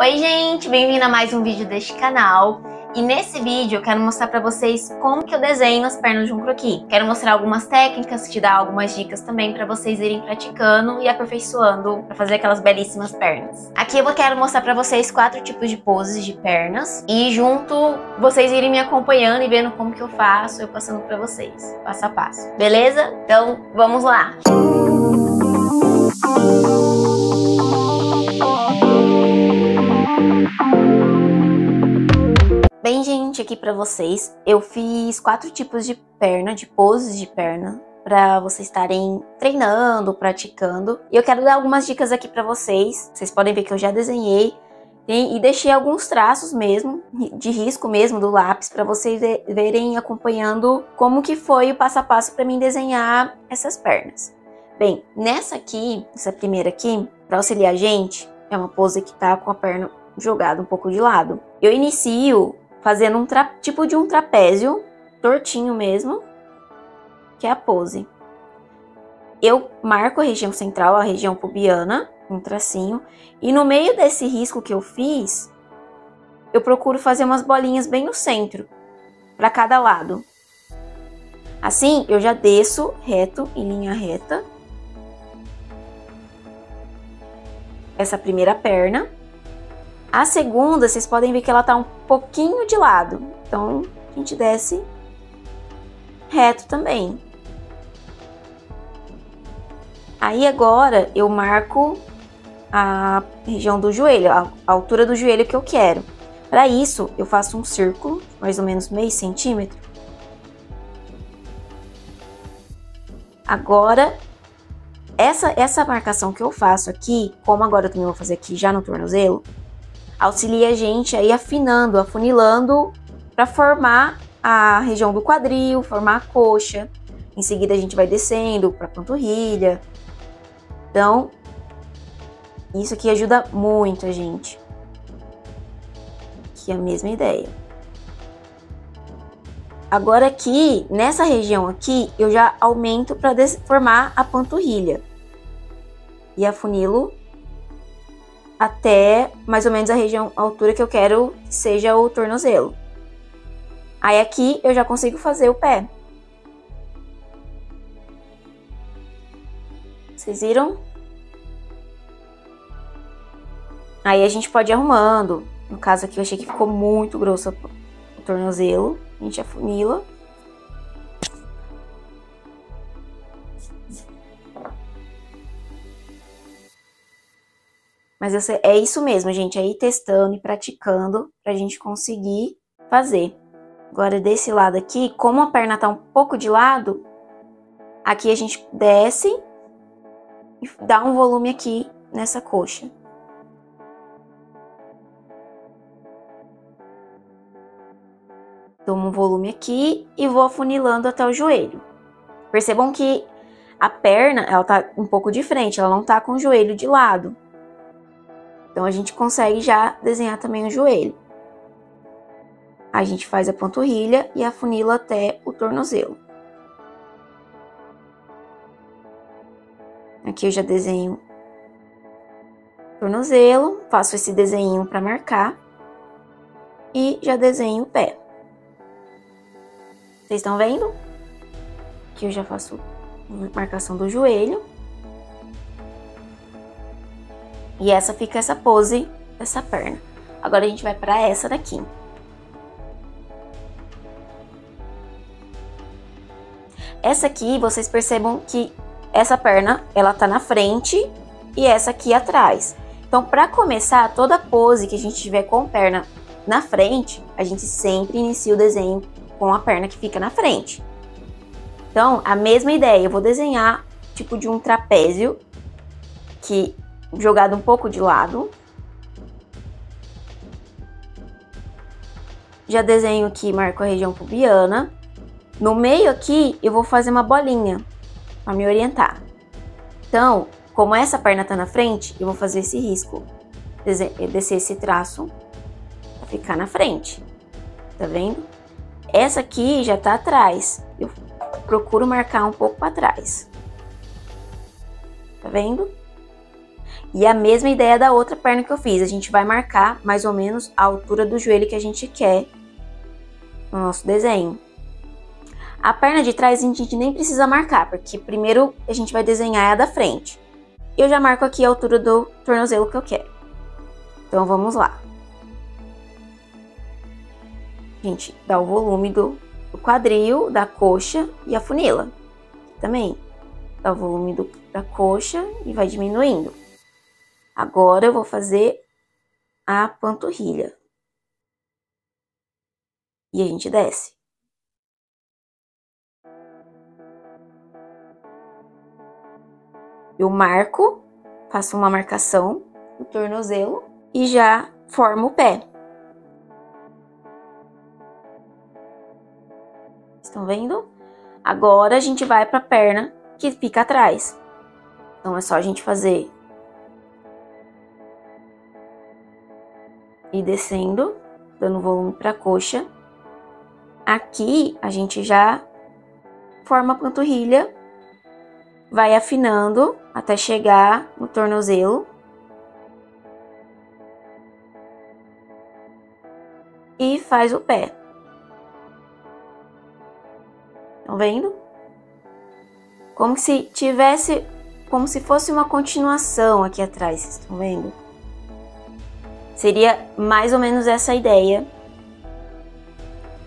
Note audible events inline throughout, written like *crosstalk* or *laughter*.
Oi gente, bem-vindo a mais um vídeo deste canal. E nesse vídeo eu quero mostrar para vocês como que eu desenho as pernas de um croquis. Quero mostrar algumas técnicas, te dar algumas dicas também para vocês irem praticando e aperfeiçoando para fazer aquelas belíssimas pernas. Aqui eu quero mostrar para vocês quatro tipos de poses de pernas e junto vocês irem me acompanhando e vendo como que eu faço, eu passando para vocês, passo a passo. Beleza? Então, vamos lá! Bem, aqui para vocês, eu fiz quatro tipos de perna, de poses de perna, para vocês estarem treinando, praticando. E eu quero dar algumas dicas aqui para vocês. Vocês podem ver que eu já desenhei e deixei alguns traços mesmo, de risco mesmo do lápis, para vocês verem acompanhando como que foi o passo a passo para mim desenhar essas pernas. Bem, nessa aqui, essa primeira aqui, para auxiliar a gente, é uma pose que tá com a perna jogada um pouco de lado. Eu inicio fazendo um tipo de um trapézio, tortinho mesmo, que é a pose. Eu marco a região central, a região pubiana, um tracinho, e no meio desse risco que eu fiz, eu procuro fazer umas bolinhas bem no centro, para cada lado. Assim, eu já desço reto, em linha reta, essa primeira perna. A segunda, vocês podem ver que ela tá um pouquinho de lado. Então, a gente desce reto também. Aí agora eu marco a região do joelho, a altura do joelho que eu quero. Para isso, eu faço um círculo, mais ou menos meio centímetro. Agora, essa, essa marcação que eu faço aqui, como agora eu também vou fazer aqui já no tornozelo, auxilia a gente aí afinando, afunilando para formar a região do quadril, formar a coxa. Em seguida a gente vai descendo para a panturrilha. Então, isso aqui ajuda muito a gente. Que é a mesma ideia. Agora aqui, nessa região aqui, eu já aumento para formar a panturrilha e afunilo até mais ou menos a região, a altura que eu quero que seja o tornozelo. Aí aqui eu já consigo fazer o pé. Vocês viram? Aí a gente pode ir arrumando. No caso aqui eu achei que ficou muito grosso o tornozelo. A gente afunila. Mas é isso mesmo, gente, é ir testando e praticando pra gente conseguir fazer. Agora, desse lado aqui, como a perna tá um pouco de lado, aqui a gente desce e dá um volume aqui nessa coxa. Tomo um volume aqui e vou afunilando até o joelho. Percebam que a perna, ela tá um pouco de frente, ela não tá com o joelho de lado. Então a gente consegue já desenhar também o joelho. A gente faz a panturrilha e afunila até o tornozelo. Aqui eu já desenho tornozelo, faço esse desenho para marcar e já desenho o pé. Vocês estão vendo? Aqui eu já faço marcação do joelho. E essa fica essa pose dessa perna. Agora a gente vai para essa daqui. Essa aqui, vocês percebam que essa perna, ela tá na frente e essa aqui atrás. Então, para começar, toda pose que a gente tiver com perna na frente, a gente sempre inicia o desenho com a perna que fica na frente. Então, a mesma ideia, eu vou desenhar tipo de um trapézio que jogado um pouco de lado. Já desenho aqui, marco a região pubiana. No meio aqui, eu vou fazer uma bolinha para me orientar. Então, como essa perna tá na frente, eu vou fazer esse risco. Descer esse traço para ficar na frente. Tá vendo? Essa aqui já tá atrás. Eu procuro marcar um pouco para trás. Tá vendo? E a mesma ideia da outra perna que eu fiz, a gente vai marcar mais ou menos a altura do joelho que a gente quer no nosso desenho. A perna de trás a gente nem precisa marcar, porque primeiro a gente vai desenhar a da frente. Eu já marco aqui a altura do tornozelo que eu quero. Então vamos lá. A gente dá o volume do, quadril, da coxa e a funila. Também dá o volume do, da coxa e vai diminuindo. Agora eu vou fazer a panturrilha. E a gente desce. Eu marco, faço uma marcação no tornozelo e já formo o pé. Estão vendo? Agora a gente vai para a perna que fica atrás. Então é só a gente fazer e descendo, dando volume para a coxa. Aqui a gente já forma a panturrilha, vai afinando até chegar no tornozelo. E faz o pé. Estão vendo? Como se tivesse, como se fosse uma continuação aqui atrás, estão vendo? Seria mais ou menos essa ideia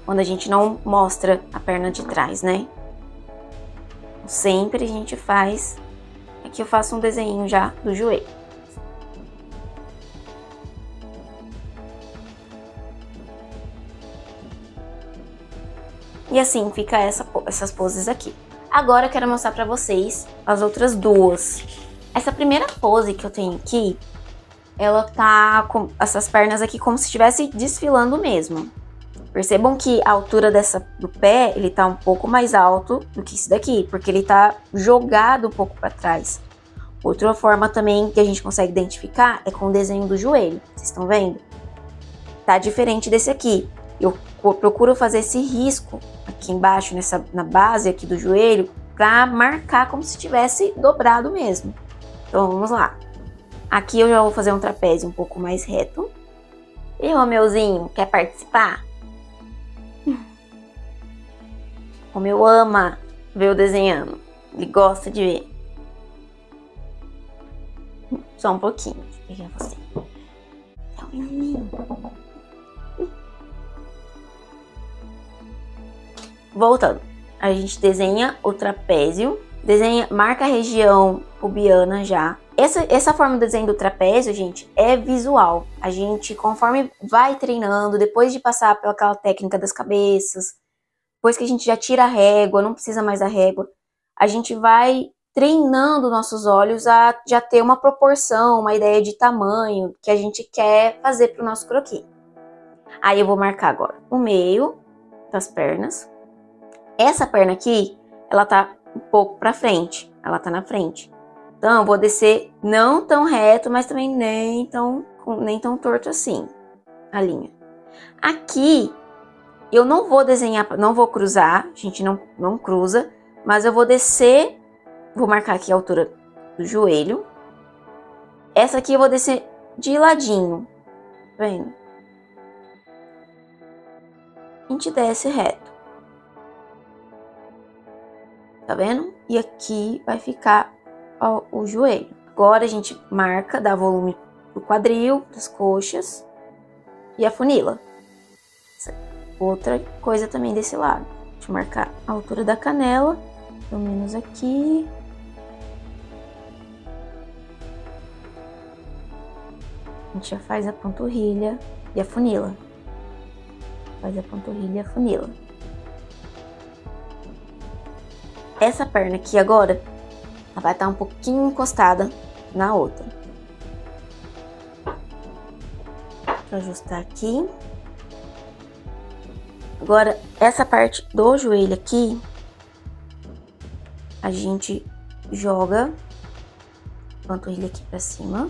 quando a gente não mostra a perna de trás, né? Sempre a gente faz. Aqui eu faço um desenho já do joelho. E assim fica essa, essas poses aqui. Agora eu quero mostrar pra vocês as outras duas. Essa primeira pose que eu tenho aqui ela tá com essas pernas aqui como se estivesse desfilando mesmo. Percebam que a altura dessa do pé, ele tá um pouco mais alto do que esse daqui, porque ele tá jogado um pouco para trás. Outra forma também que a gente consegue identificar é com o desenho do joelho. Vocês estão vendo? Tá diferente desse aqui. Eu procuro fazer esse risco aqui embaixo, nessa, na base aqui do joelho, para marcar como se tivesse dobrado mesmo. Então vamos lá. Aqui eu já vou fazer um trapézio um pouco mais reto. E Romeuzinho, quer participar? *laughs* Romeu ama ver eu desenhando. Ele gosta de ver. Só um pouquinho. Pegar você. É um menininho. Voltando. A gente desenha o trapézio. Desenha, marca a região pubiana já. Essa, essa forma de desenho do trapézio, gente, é visual. A gente, conforme vai treinando, depois de passar pelaquela técnica das cabeças, depois que a gente já tira a régua, não precisa mais da régua, a gente vai treinando nossos olhos a já ter uma proporção, uma ideia de tamanho que a gente quer fazer para o nosso croquis. Aí eu vou marcar agora o meio das pernas. Essa perna aqui, ela tá um pouco para frente, ela tá na frente. Então, vou descer não tão reto, mas também nem tão, nem tão torto assim a linha. Aqui, eu não vou desenhar, não vou cruzar, a gente não, não cruza, mas eu vou descer, vou marcar aqui a altura do joelho. Essa aqui eu vou descer de ladinho, tá vendo? A gente desce reto. Tá vendo? E aqui vai ficar o joelho. Agora a gente marca, dá volume pro quadril, das coxas e a funila. Outra coisa também desse lado. Deixa eu marcar a altura da canela, pelo menos aqui. A gente já faz a panturrilha e a funila. Faz a panturrilha e a funila. Essa perna aqui agora ela vai estar um pouquinho encostada na outra. Vou ajustar aqui. Agora, essa parte do joelho aqui, a gente joga a panturrilha aqui pra cima.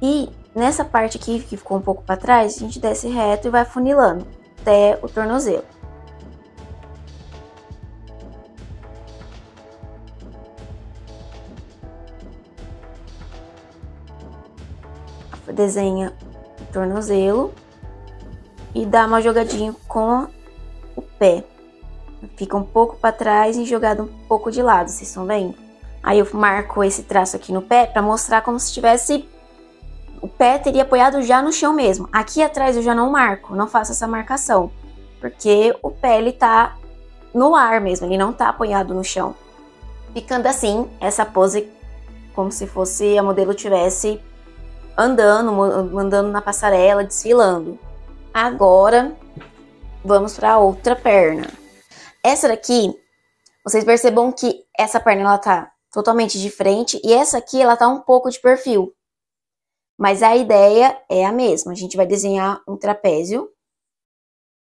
E nessa parte aqui, que ficou um pouco para trás, a gente desce reto e vai funilando até o tornozelo. Desenha o tornozelo e dá uma jogadinha com o pé. Fica um pouco para trás e jogado um pouco de lado, vocês estão vendo? Aí eu marco esse traço aqui no pé para mostrar como se tivesse o pé teria apoiado já no chão mesmo. Aqui atrás eu já não marco, não faço essa marcação, porque o pé ele tá no ar mesmo, ele não tá apoiado no chão. Ficando assim, essa pose como se fosse a modelo tivesse andando, andando na passarela, desfilando. Agora, vamos para outra perna. Essa daqui, vocês percebam que essa perna ela tá totalmente de frente e essa aqui ela tá um pouco de perfil. Mas a ideia é a mesma. A gente vai desenhar um trapézio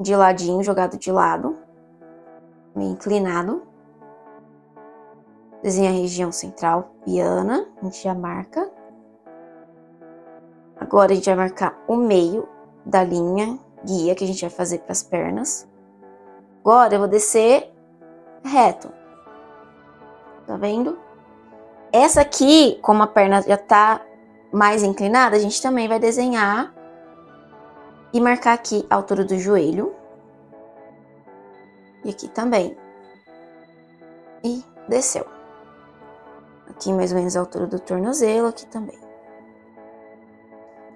de ladinho, jogado de lado, meio inclinado. Desenha a região central piana, a gente já marca. Agora a gente vai marcar o meio da linha guia que a gente vai fazer para as pernas. Agora eu vou descer reto. Tá vendo? Essa aqui, como a perna já tá mais inclinada, a gente também vai desenhar e marcar aqui a altura do joelho. E aqui também. E desceu. Aqui mais ou menos a altura do tornozelo, aqui também.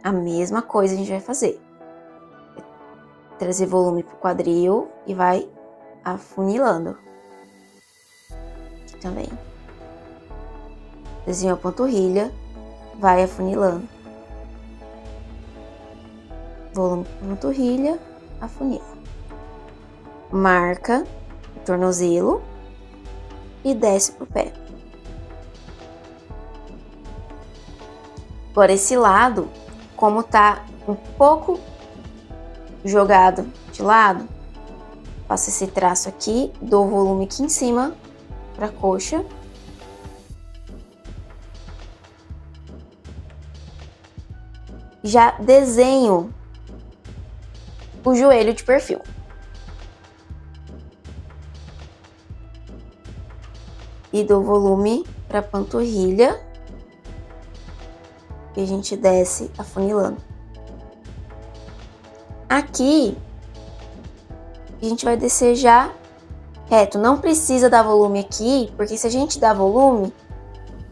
A mesma coisa a gente vai fazer. Trazer volume pro quadril e vai afunilando. Aqui também. Desenho a panturrilha vai afunilando. Volume panturrilha, afunila. Marca o tornozelo e desce pro pé. Agora esse lado, como tá um pouco jogado de lado, faço esse traço aqui, dou volume aqui em cima para coxa já desenho o joelho de perfil. E dou volume para panturrilha. A gente desce afunilando. Aqui, a gente vai descer já reto. Não precisa dar volume aqui, porque se a gente dá volume,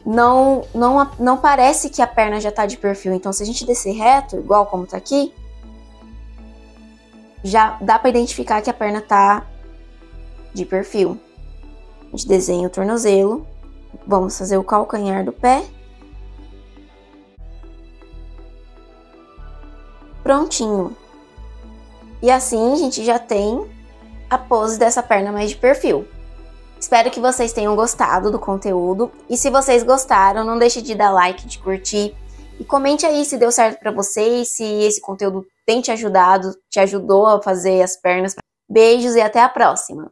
não, não, não parece que a perna já tá de perfil. Então, se a gente descer reto, igual como tá aqui, já dá para identificar que a perna tá de perfil. A gente desenha o tornozelo, vamos fazer o calcanhar do pé. Prontinho. E assim a gente já tem a pose dessa perna mais de perfil. Espero que vocês tenham gostado do conteúdo e se vocês gostaram, não deixe de dar like, de curtir e comente aí se deu certo para vocês, se esse conteúdo tem te ajudado, te ajudou a fazer as pernas. Beijos e até a próxima!